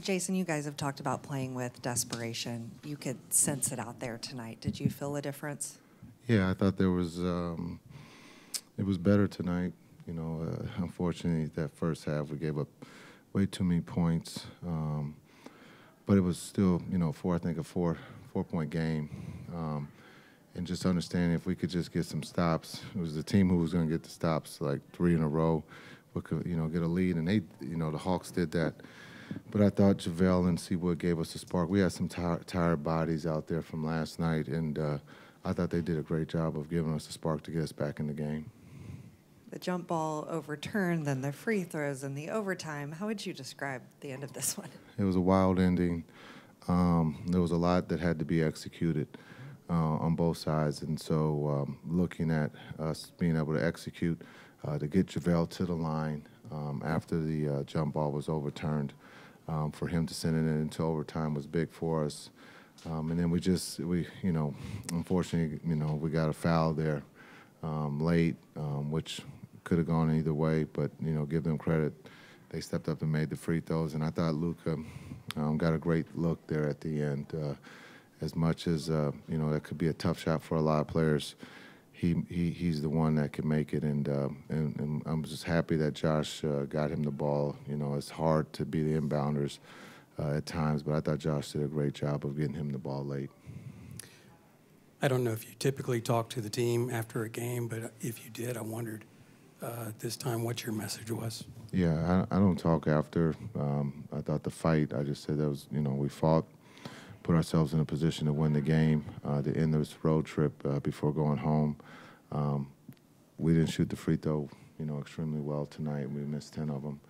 Jason, you guys have talked about playing with desperation. You could sense it out there tonight. Did you feel a difference? Yeah, I thought there was. Um, it was better tonight. You know, uh, unfortunately, that first half we gave up way too many points, um, but it was still, you know, four. I think a four four point game, um, and just understanding if we could just get some stops. It was the team who was going to get the stops, like three in a row. We could, you know, get a lead, and they, you know, the Hawks did that. But I thought JaVale and C-Wood gave us a spark. We had some tired, tired bodies out there from last night, and uh, I thought they did a great job of giving us a spark to get us back in the game. The jump ball overturned, then the free throws and the overtime. How would you describe the end of this one? It was a wild ending. Um, there was a lot that had to be executed uh, on both sides, and so um, looking at us being able to execute uh, to get JaVale to the line um, after the uh, jump ball was overturned um, for him to send it into overtime was big for us. Um, and then we just we you know unfortunately you know we got a foul there um, late, um, which could have gone either way. But you know give them credit, they stepped up and made the free throws. And I thought Luka um, got a great look there at the end. Uh, as much as uh, you know that could be a tough shot for a lot of players he, he he's the one that can make it, and uh, and, and, I'm just happy that Josh uh, got him the ball. You know, it's hard to be the inbounders uh, at times, but I thought Josh did a great job of getting him the ball late. I don't know if you typically talk to the team after a game, but if you did, I wondered uh, this time what your message was. Yeah, I, I don't talk after. Um, I thought the fight. I just said that was you know we fought put ourselves in a position to win the game uh, to end this road trip uh, before going home. Um, we didn't shoot the free throw, you know, extremely well tonight. We missed ten of them.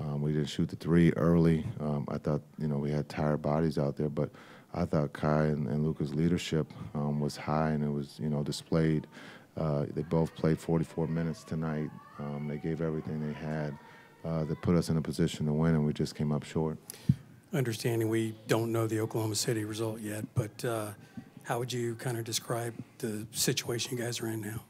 Um, we didn't shoot the three early. Um, I thought, you know, we had tired bodies out there, but I thought Ky and, and Luka's leadership um, was high and it was, you know, displayed. Uh, they both played 44 minutes tonight. Um, they gave everything they had uh, that put us in a position to win, and we just came up short understanding we don't know the Oklahoma City result yet, but uh, how would you kind of describe the situation you guys are in now?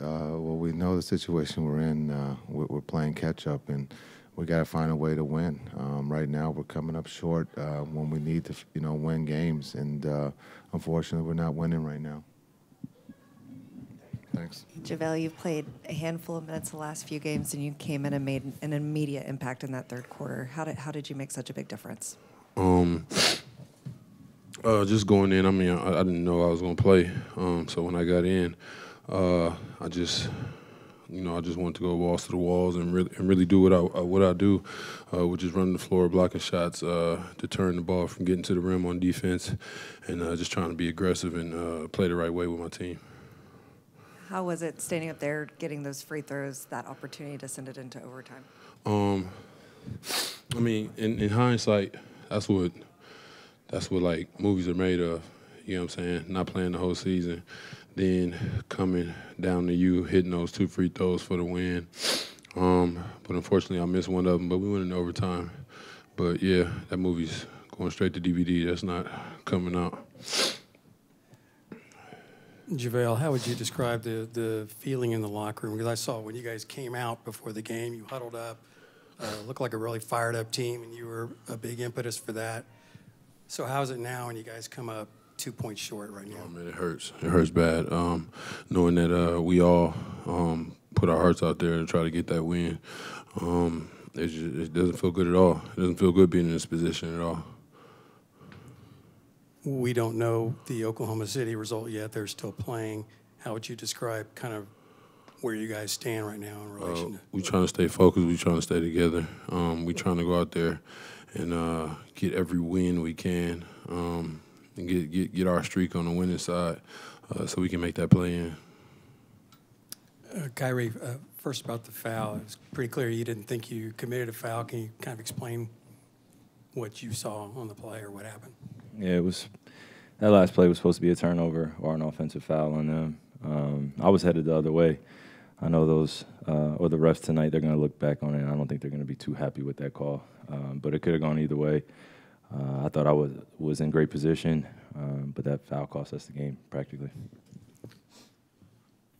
Uh, well, we know the situation we're in. Uh, we're, we're, playing catch up, and we got to find a way to win. Um, right now, we're coming up short uh, when we need to, you know, win games, and uh, unfortunately, we're not winning right now. Thanks. JaVale, you've played a handful of minutes the last few games, and you came in and made an immediate impact in that third quarter. How did, how did you make such a big difference? Um, uh, just going in, I mean, I, I didn't know I was going to play. Um, so when I got in, uh, I just, you know, I just wanted to go balls to the walls and really, and really do what I uh, what I do, uh, which is running the floor, blocking shots, uh, deterring the ball from getting to the rim on defense, and uh, just trying to be aggressive and uh, play the right way with my team. How was it standing up there, getting those free throws, that opportunity to send it into overtime? Um, I mean, in, in hindsight, that's what that's what like movies are made of. You know what I'm saying? Not playing the whole season, then coming down to you hitting those two free throws for the win. Um, but unfortunately, I missed one of them. But we went in overtime. But yeah, that movie's going straight to DVD. That's not coming out. JaVale, how would you describe the, the feeling in the locker room? Because I saw when you guys came out before the game, you huddled up, uh, looked like a really fired up team, and you were a big impetus for that. So how's it now when you guys come up two points short right now? Oh, man, it hurts. It hurts bad. Um, knowing that uh, we all um, put our hearts out there to try to get that win, um, it, just, it doesn't feel good at all. It doesn't feel good being in this position at all we don't know the Oklahoma City result yet. They're still playing. How would you describe kind of where you guys stand right now in relation uh, to? We trying to stay focused. We trying to stay together. Um, we trying to go out there and uh, get every win we can um, and get, get get our streak on the winning side uh, so we can make that play in. Uh, Kyrie, uh, first about the foul. It was pretty clear you didn't think you committed a foul. Can you kind of explain what you saw on the play or what happened? Yeah, it was that last play was supposed to be a turnover or an offensive foul on them. Um, I was headed the other way. I know those uh, or the refs tonight. They're going to look back on it. I don't think they're going to be too happy with that call, um, but it could have gone either way. Uh, I thought I was was in great position, um, but that foul cost us the game practically.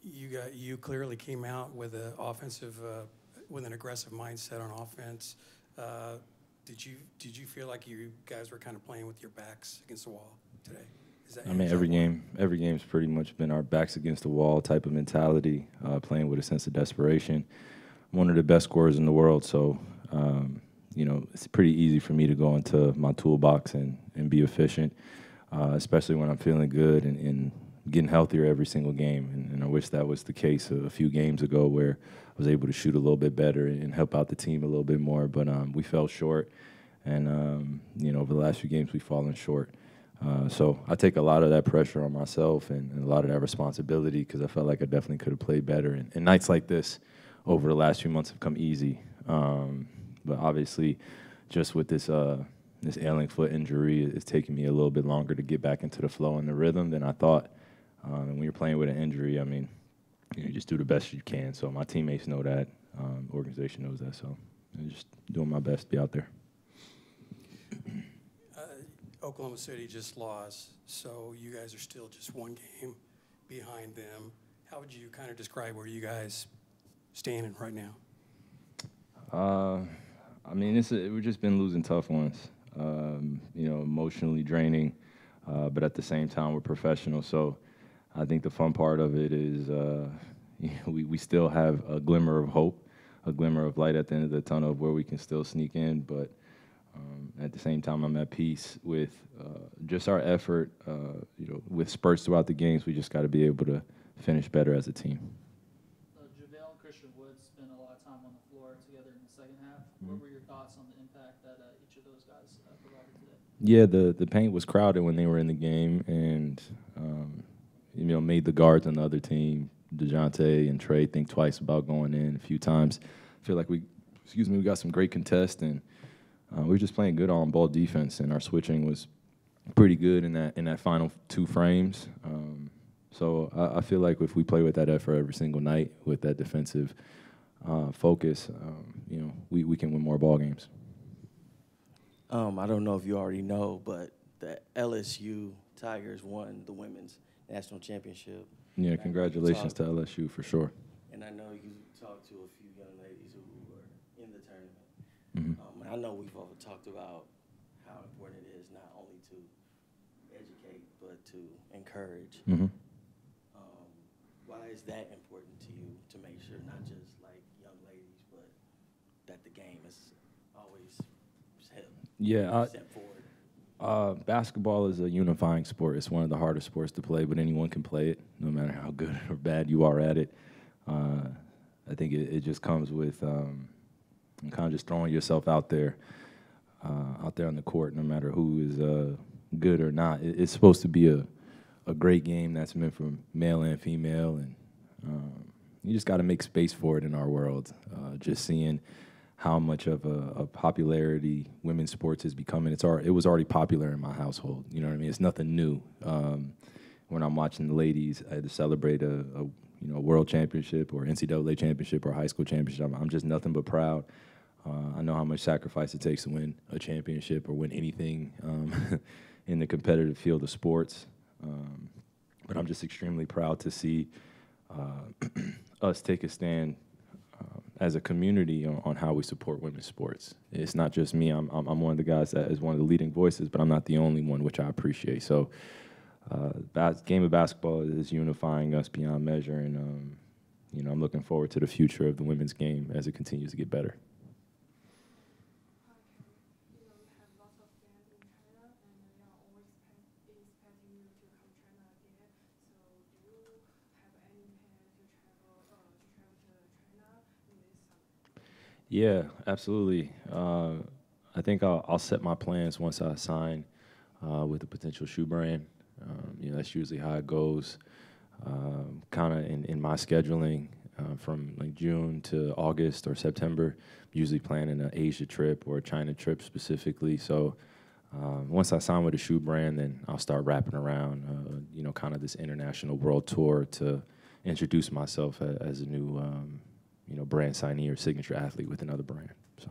You got you clearly came out with an offensive, uh, with an aggressive mindset on offense. Uh, Did you, did you feel like you guys were kind of playing with your backs against the wall today? Is that- I mean, every game, every game's pretty much been our backs against the wall type of mentality, uh, playing with a sense of desperation. I'm one of the best scorers in the world, so um, you know it's pretty easy for me to go into my toolbox and, and be efficient, uh, especially when I'm feeling good and, and getting healthier every single game. And, and I wish that was the case a, few games ago, where I was able to shoot a little bit better and help out the team a little bit more. But um, we fell short, and um, you know over the last few games we've fallen short. Uh, so I take a lot of that pressure on myself and, and a lot of that responsibility because I felt like I definitely could have played better. And, and nights like this over the last few months have come easy. Um, but obviously, just with this uh, this ailing foot injury, it's taking me a little bit longer to get back into the flow and the rhythm than I thought. Um, and when you're playing with an injury, I mean, you, know, you just do the best you can. So my teammates know that, um, organization knows that. So I'm just doing my best to be out there. Uh, Oklahoma City just lost, so you guys are still just one game behind them. How would you kind of describe where you guys standing right now? Uh, I mean, it's a, we've just been losing tough ones. Um, you know, emotionally draining, uh, but at the same time, we're professional. So I think the fun part of it is uh, we we still have a glimmer of hope, a glimmer of light at the end of the tunnel of where we can still sneak in. But um, at the same time, I'm at peace with uh, just our effort. Uh, you know, with spurts throughout the games, we just got to be able to finish better as a team. Uh, JaVale and Christian Woods spent a lot of time on the floor together in the second half. Mhm. What were your thoughts on the impact that uh, each of those guys uh, provided today? Yeah, the the paint was crowded when they were in the game, and um, you know made the guards on the other team, Dejounte and Trae, think twice about going in a few times. I feel like we, excuse me, we got some great contests, and uh, we were just playing good on ball defense, and our switching was pretty good in that in that final two frames. Um, so I, I feel like if we play with that effort every single night, with that defensive uh, focus, um, you know, we, we can win more ball games. Um, I don't know if you already know, but the LSU Tigers won the women's national championship. Yeah, you congratulations to LSU for sure. And I know you talked to a few young ladies who were in the tournament. Mhm. Um, and I know we've all talked about how important it is not only to educate but to encourage. hmm Um, why is that important to you to make sure not just like young ladies, but that the game is always set, Yeah, I, forward? Uh, basketball is a unifying sport. It's one of the hardest sports to play, but anyone can play it, no matter how good or bad you are at it. Uh, I think it, it just comes with um, kind of just throwing yourself out there, uh, out there on the court, no matter who is uh, good or not. It, it's supposed to be a, a great game that's meant for male and female, and um, you just got to make space for it in our world. Uh, just seeing how much of a, a popularity women's sports is becoming. It's already, it was already popular in my household. You know what I mean? It's nothing new. Um, when I'm watching the ladies to celebrate a, a you know world championship or NCAA championship or high school championship, I'm, I'm just nothing but proud. Uh, I know how much sacrifice it takes to win a championship or win anything um, in the competitive field of sports. Um, but I'm just extremely proud to see uh, us take a stand as a community on, on how we support women's sports. It's not just me. I'm, I'm, I'm one of the guys that is one of the leading voices, but I'm not the only one, which I appreciate. So, uh, bas- game of basketball is unifying us beyond measure, and um, you know I'm looking forward to the future of the women's game as it continues to get better. you know, we have lots of fans in China, and they are always pe- expecting you to come China again. So, do you have any plan to travel, uh, to travel to China in this summer? Yeah, absolutely. Uh, I think I'll, I'll set my plans once I sign uh, with a potential shoe brand. Um, you know, that's usually how it goes. Um, kind of in, in my scheduling uh, from like June to August or September, usually planning an Asia trip or a China trip specifically. So um, once I sign with a shoe brand, then I'll start wrapping around, uh, you know, kind of this international world tour to introduce myself as a new, um, you know, brand signee or signature athlete with another brand.